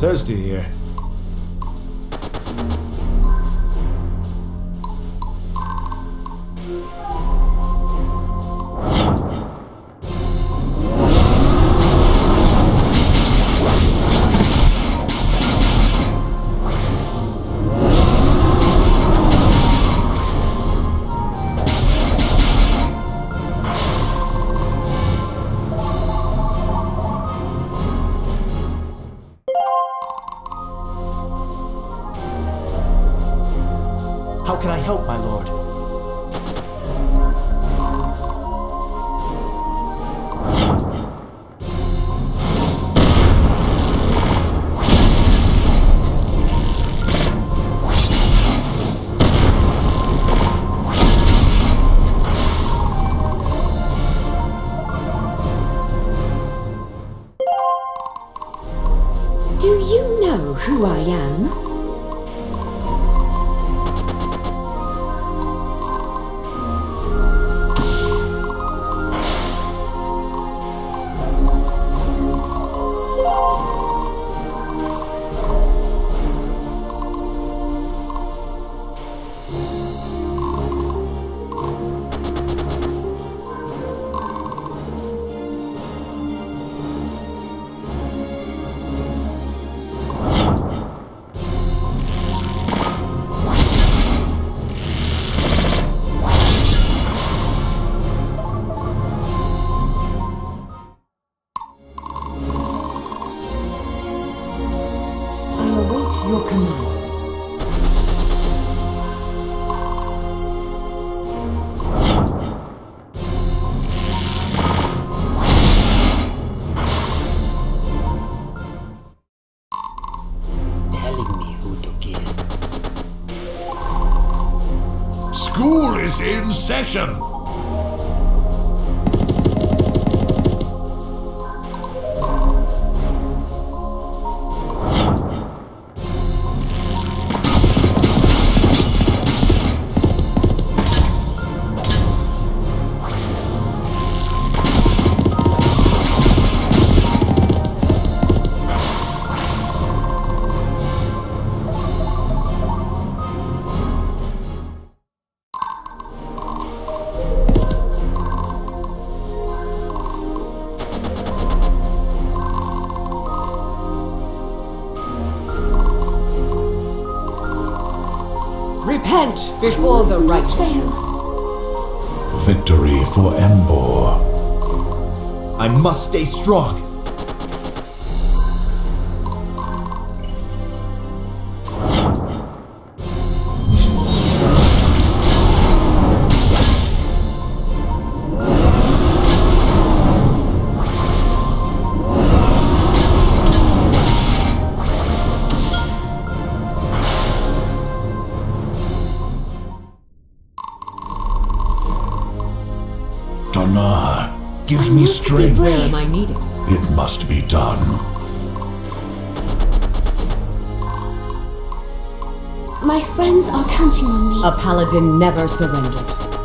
thirsty here. Session. Repent before the righteous. Victory for Embor. I must stay strong. Donar, give me strength. Where am I needed? It must be done. My friends are counting on me. A paladin never surrenders.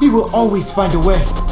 He will always find a way.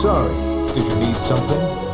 sorry. Did you need something?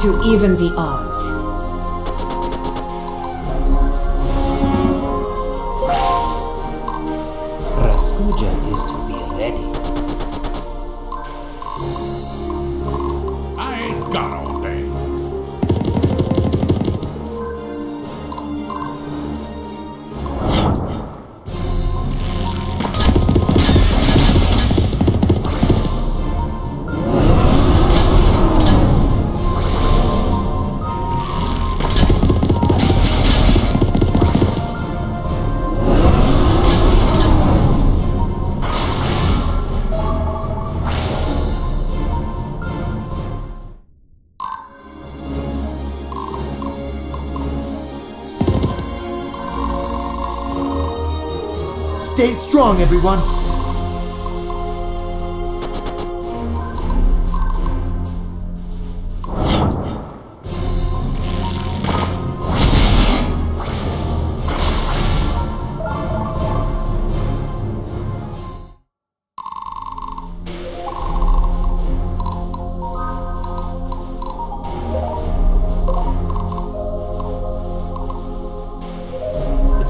To even the odds. Raskuja is to be ready. I ain't got all strong, everyone.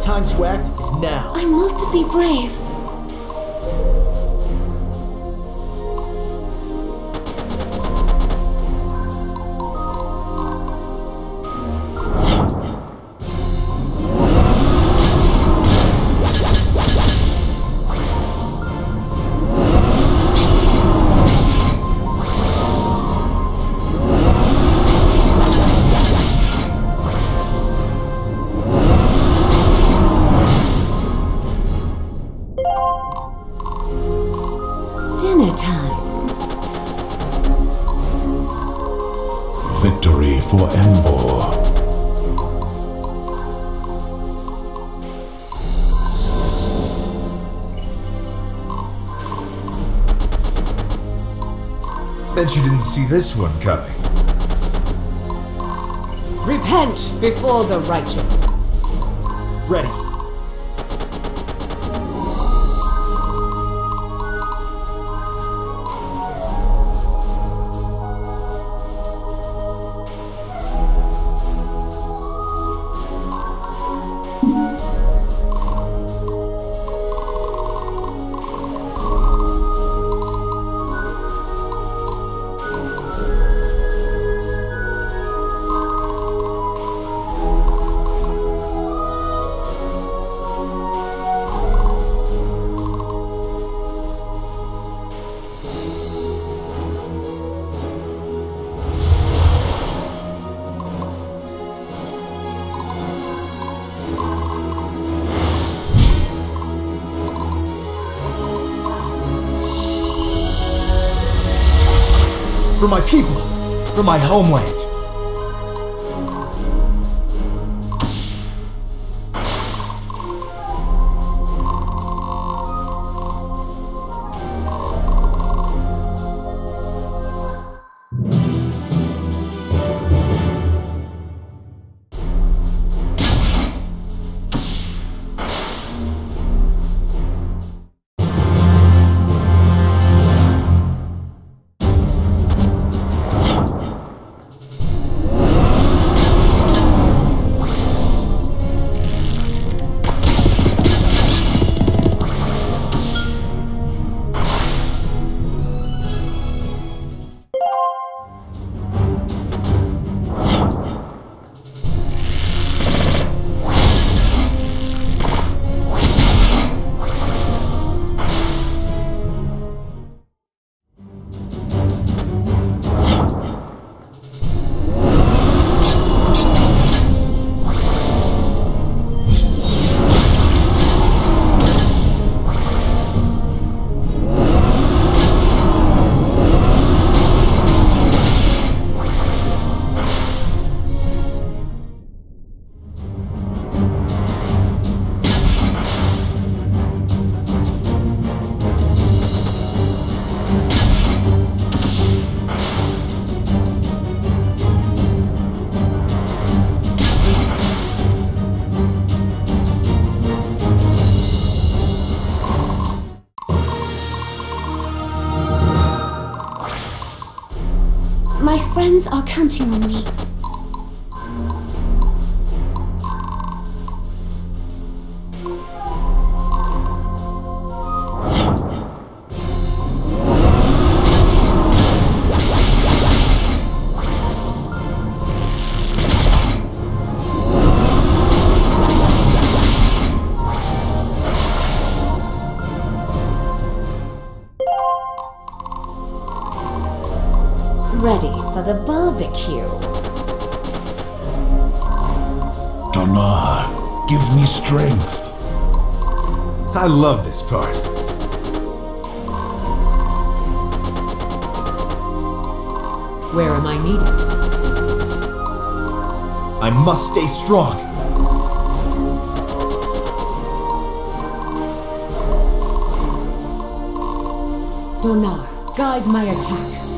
Time to act now. I must be brave. Bet you didn't see this one coming. Repent before the righteous. Ready. For my people, for my homeland. Friends are counting on I love this part. Where am I needed? I must stay strong. Donar, guide my attack.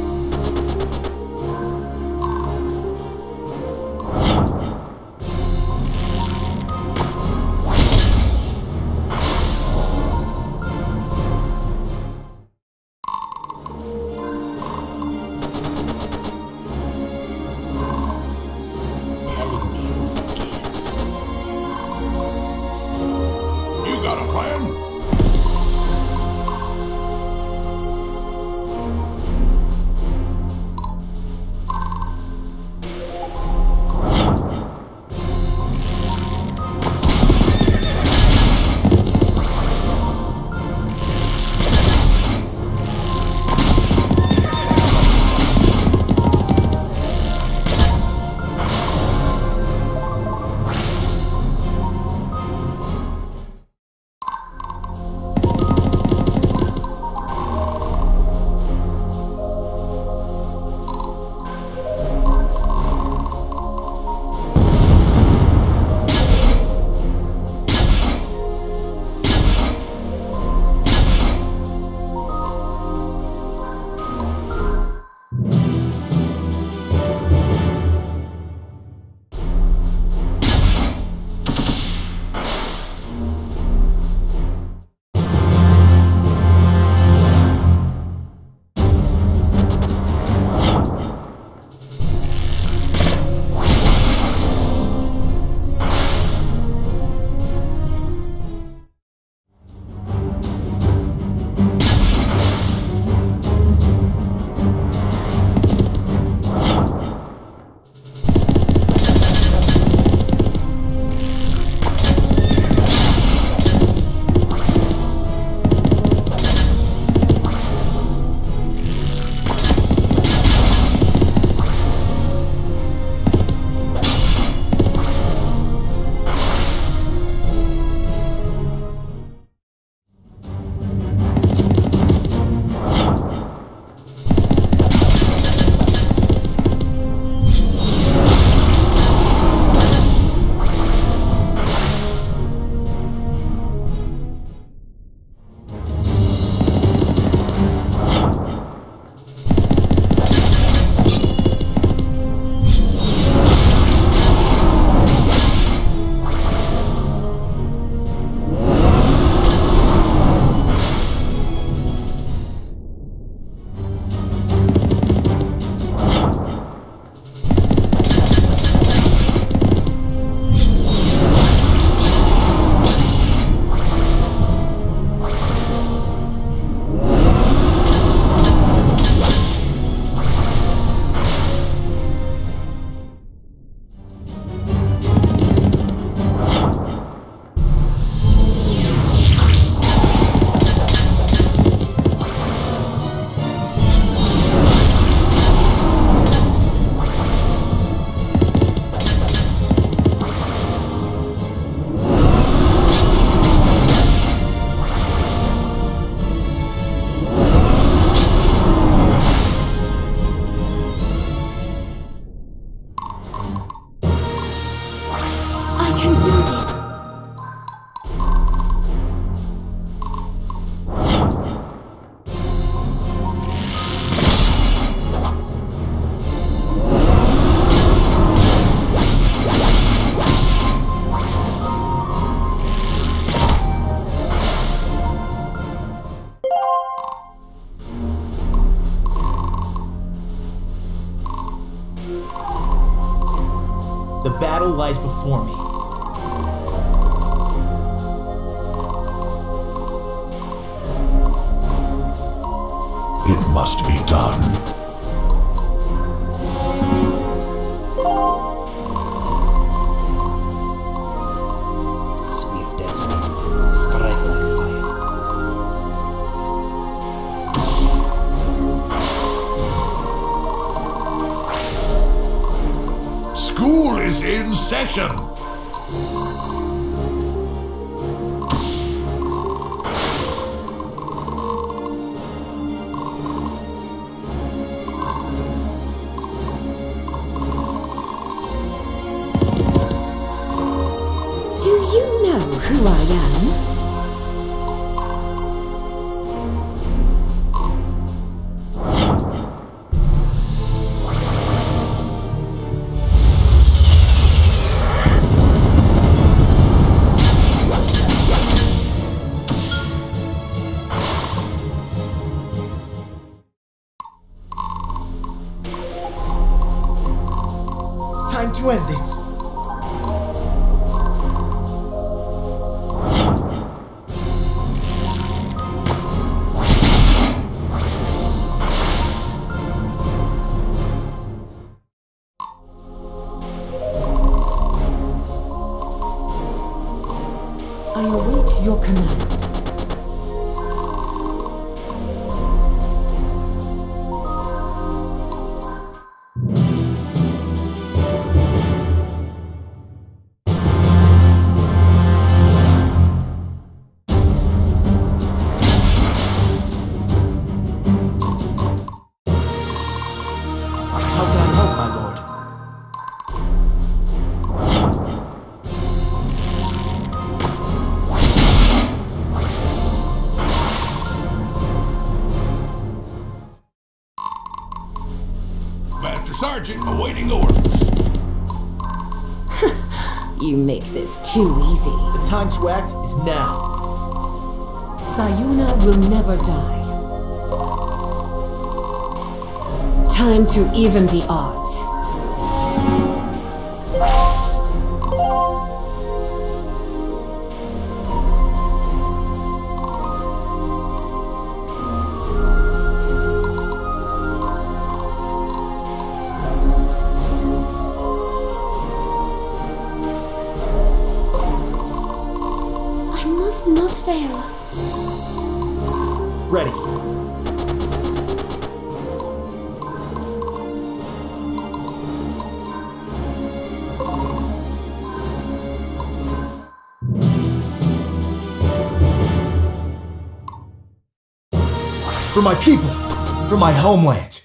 The battle lies before me. It must be done. Session. This too easy. The time to act is now. Sayuna will never die. Time to even the odds. Ready. For my people, for my homeland.